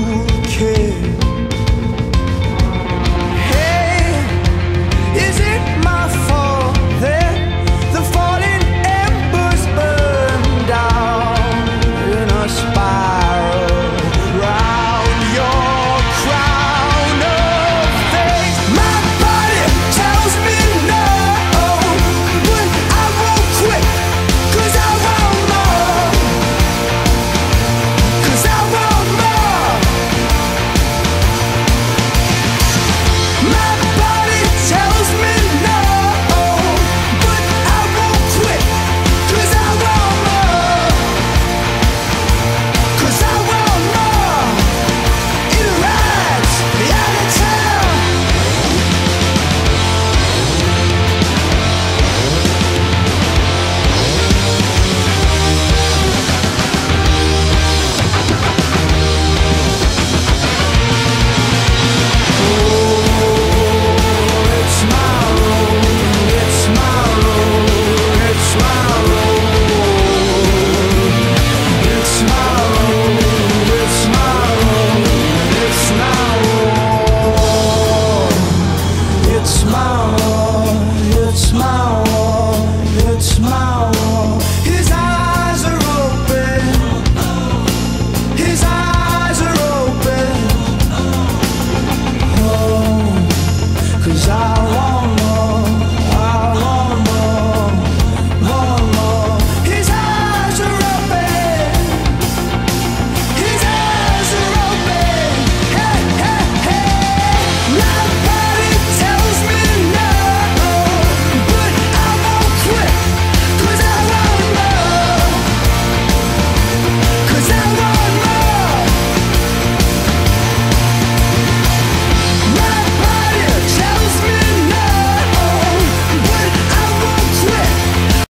fool I'll